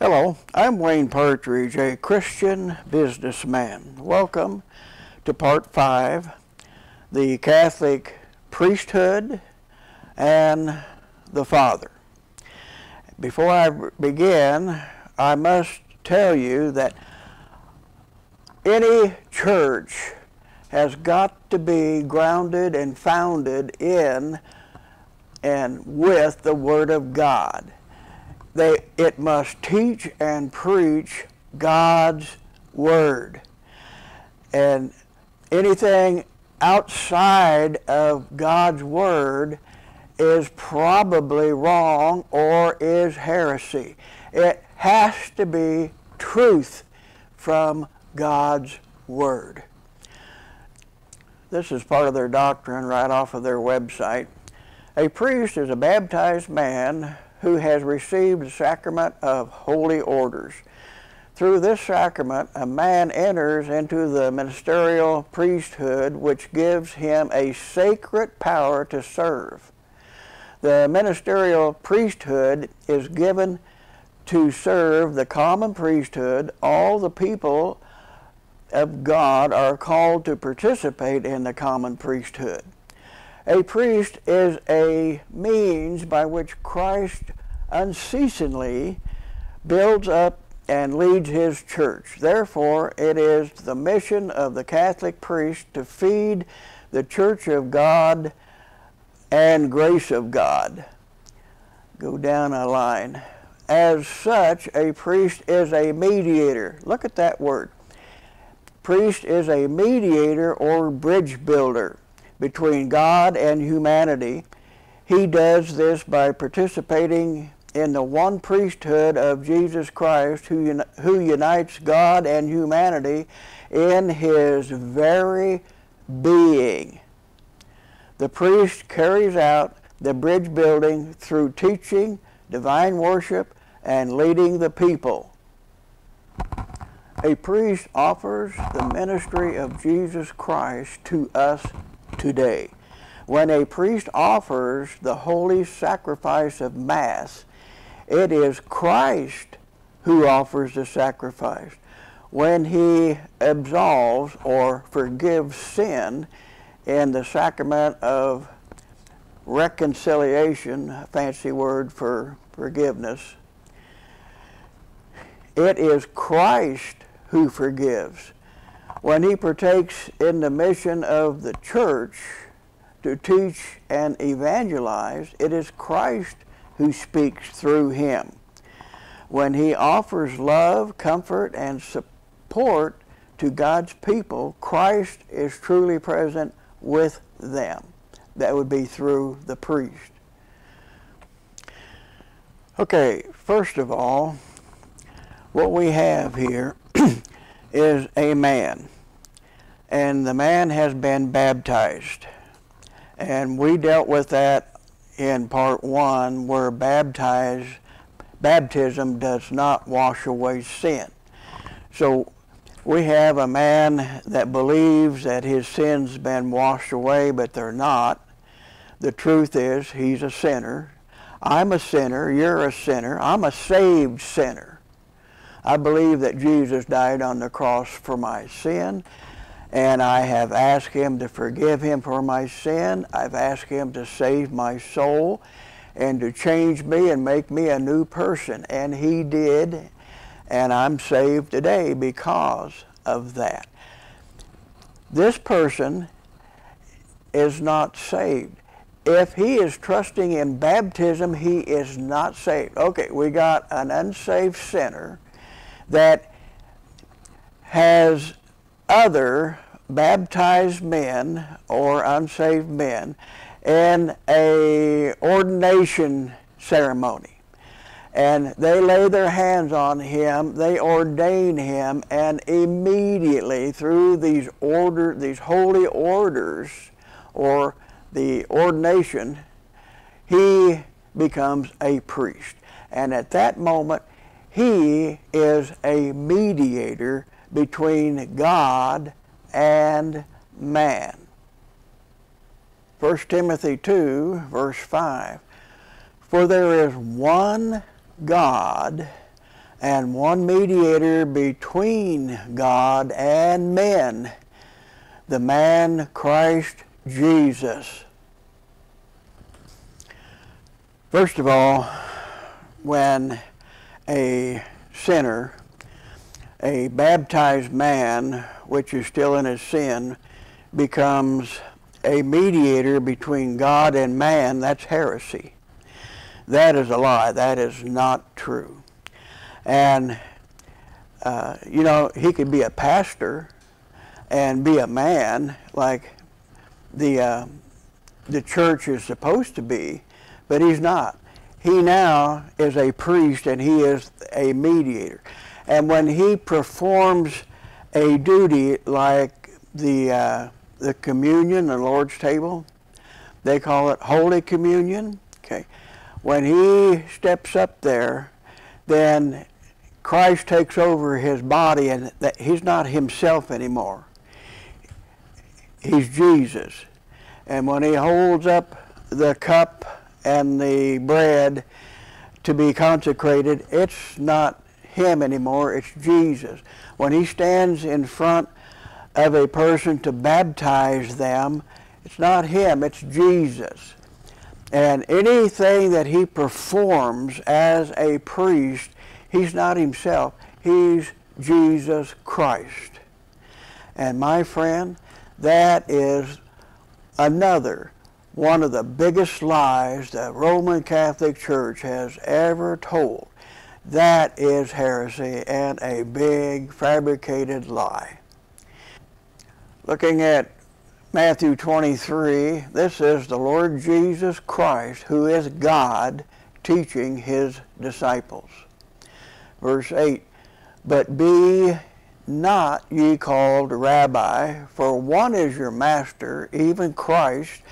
Hello, I'm Wayne Partridge, a Christian businessman. Welcome to part five the Catholic priesthood and the Father. Before I begin, I must tell you that any church has got to be grounded and founded in and with the Word of God they, it must teach and preach God's Word. And anything outside of God's Word is probably wrong or is heresy. It has to be truth from God's Word. This is part of their doctrine right off of their website. A priest is a baptized man who has received the sacrament of holy orders. Through this sacrament, a man enters into the ministerial priesthood, which gives him a sacred power to serve. The ministerial priesthood is given to serve the common priesthood. All the people of God are called to participate in the common priesthood. A priest is a means by which Christ unceasingly builds up and leads his church. Therefore, it is the mission of the Catholic priest to feed the church of God and grace of God. Go down a line. As such, a priest is a mediator. Look at that word. Priest is a mediator or bridge builder between God and humanity. He does this by participating in the one priesthood of Jesus Christ who, who unites God and humanity in his very being. The priest carries out the bridge building through teaching, divine worship, and leading the people. A priest offers the ministry of Jesus Christ to us today. When a priest offers the holy sacrifice of Mass, it is Christ who offers the sacrifice. When he absolves or forgives sin in the sacrament of reconciliation, fancy word for forgiveness, it is Christ who forgives when he partakes in the mission of the church to teach and evangelize, it is Christ who speaks through him. When he offers love, comfort, and support to God's people, Christ is truly present with them. That would be through the priest. Okay, first of all, what we have here is a man. And the man has been baptized. And we dealt with that in part one where baptize, baptism does not wash away sin. So we have a man that believes that his sins been washed away, but they're not. The truth is he's a sinner. I'm a sinner. You're a sinner. I'm a saved sinner. I believe that Jesus died on the cross for my sin, and I have asked him to forgive him for my sin. I've asked him to save my soul and to change me and make me a new person, and he did, and I'm saved today because of that. This person is not saved. If he is trusting in baptism, he is not saved. Okay, we got an unsaved sinner that has other baptized men or unsaved men in a ordination ceremony. And they lay their hands on him they ordain him and immediately through these order these holy orders or the ordination he becomes a priest. And at that moment he is a mediator between God and man. 1 Timothy 2, verse 5. For there is one God and one mediator between God and men, the man Christ Jesus. First of all, when a sinner, a baptized man, which is still in his sin, becomes a mediator between God and man, that's heresy. That is a lie. That is not true. And, uh, you know, he could be a pastor and be a man like the, uh, the church is supposed to be, but he's not. He now is a priest and he is a mediator. And when he performs a duty like the, uh, the communion, the Lord's table, they call it Holy Communion. Okay. When he steps up there, then Christ takes over his body and that he's not himself anymore. He's Jesus. And when he holds up the cup and the bread to be consecrated, it's not him anymore, it's Jesus. When he stands in front of a person to baptize them, it's not him, it's Jesus. And anything that he performs as a priest He's not himself. He's Jesus Christ. And my friend, that is another one of the biggest lies the Roman Catholic Church has ever told. That is heresy and a big fabricated lie. Looking at Matthew 23, this is the Lord Jesus Christ, who is God, teaching his disciples. Verse 8, But be not ye called rabbi, for one is your master, even Christ,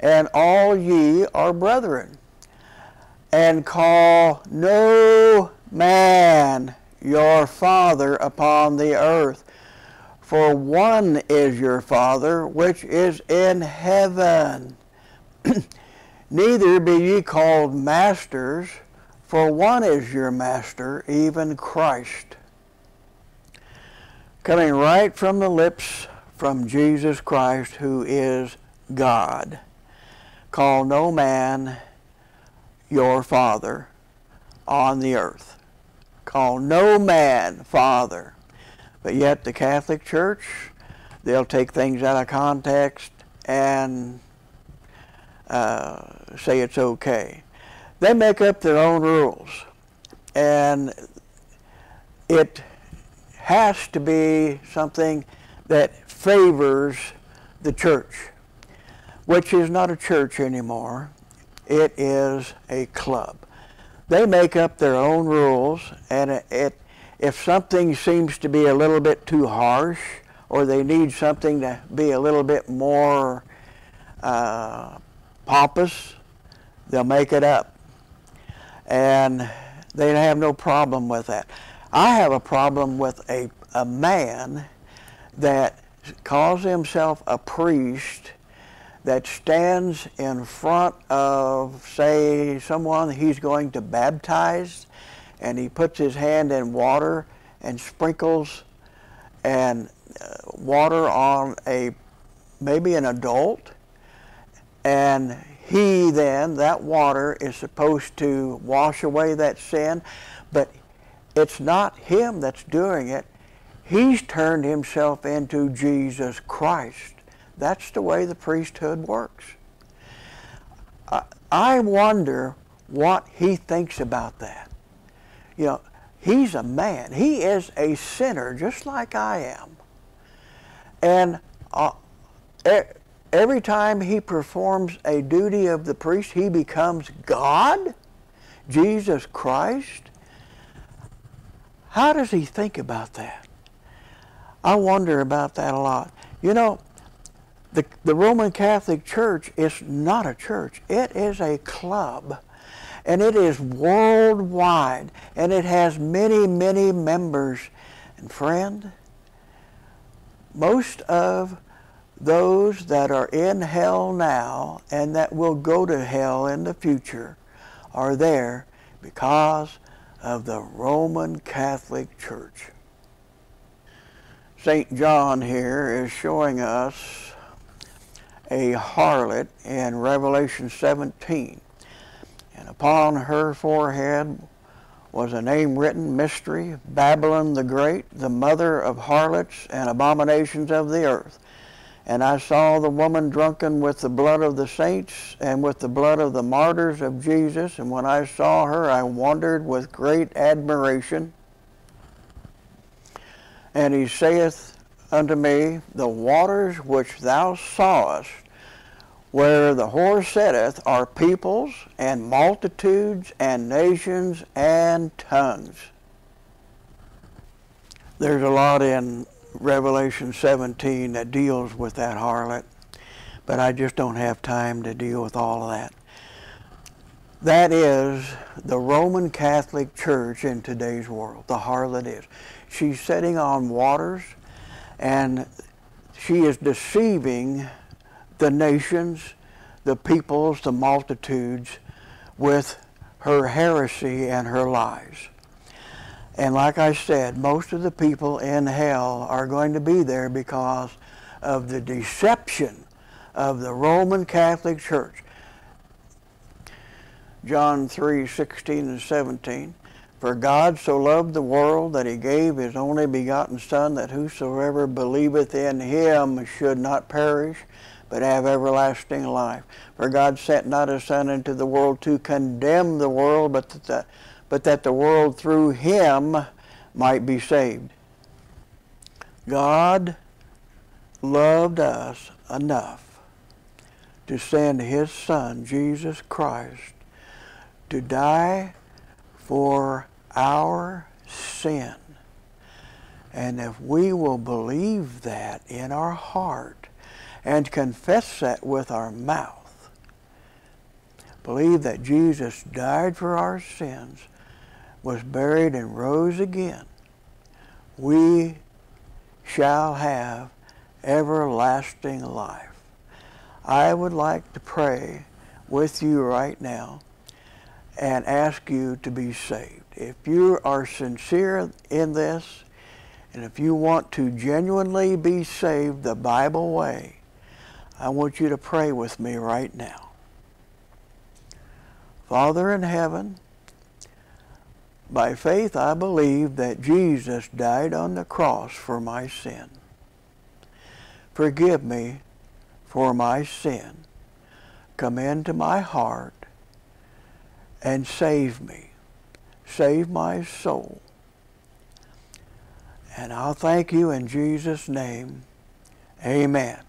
and all ye are brethren. And call no man your father upon the earth, for one is your Father which is in heaven. Neither be ye called masters, for one is your master, even Christ. Coming right from the lips from Jesus Christ, who is God. Call no man your father on the earth. Call no man father. But yet the Catholic Church, they'll take things out of context and uh, say it's okay they make up their own rules. And it has to be something that favors the church, which is not a church anymore. It is a club. They make up their own rules, and it, if something seems to be a little bit too harsh, or they need something to be a little bit more uh, pompous, they'll make it up and they have no problem with that. I have a problem with a, a man that calls himself a priest that stands in front of, say, someone he's going to baptize, and he puts his hand in water and sprinkles and uh, water on a maybe an adult, and he then, that water, is supposed to wash away that sin, but it's not him that's doing it. He's turned himself into Jesus Christ. That's the way the priesthood works. I wonder what he thinks about that. You know, he's a man. He is a sinner just like I am. And uh, every time he performs a duty of the priest, he becomes God, Jesus Christ. How does he think about that? I wonder about that a lot. You know, the, the Roman Catholic Church is not a church. It is a club. And it is worldwide. And it has many, many members. And friend, most of those that are in hell now and that will go to hell in the future are there because of the Roman Catholic Church. St. John here is showing us a harlot in Revelation 17. And upon her forehead was a name written, Mystery, Babylon the Great, the mother of harlots and abominations of the earth. And I saw the woman drunken with the blood of the saints and with the blood of the martyrs of Jesus. And when I saw her, I wondered with great admiration. And he saith unto me, The waters which thou sawest, where the whore sitteth, are peoples and multitudes and nations and tongues. There's a lot in Revelation 17 that deals with that harlot, but I just don't have time to deal with all of that. That is the Roman Catholic Church in today's world. The harlot is. She's sitting on waters and she is deceiving the nations, the peoples, the multitudes with her heresy and her lies. And like I said, most of the people in hell are going to be there because of the deception of the Roman Catholic Church. John 3, 16 and 17. For God so loved the world that he gave his only begotten Son, that whosoever believeth in him should not perish, but have everlasting life. For God sent not his Son into the world to condemn the world, but that the but that the world through him might be saved. God loved us enough to send his Son, Jesus Christ, to die for our sin. And if we will believe that in our heart and confess that with our mouth, believe that Jesus died for our sins, was buried and rose again, we shall have everlasting life. I would like to pray with you right now and ask you to be saved. If you are sincere in this, and if you want to genuinely be saved the Bible way, I want you to pray with me right now. Father in heaven, by faith, I believe that Jesus died on the cross for my sin. Forgive me for my sin. Come into my heart and save me. Save my soul. And I'll thank you in Jesus' name. Amen.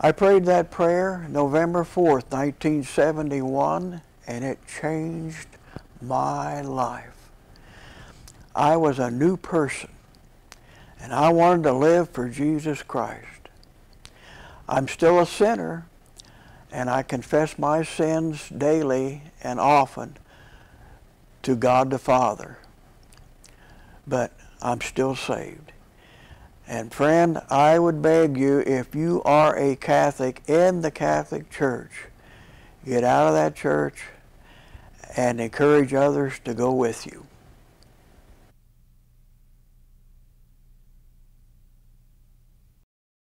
I prayed that prayer November 4th, 1971, and it changed my life. I was a new person, and I wanted to live for Jesus Christ. I'm still a sinner, and I confess my sins daily and often to God the Father. But I'm still saved. And friend, I would beg you, if you are a Catholic in the Catholic Church, get out of that church and encourage others to go with you.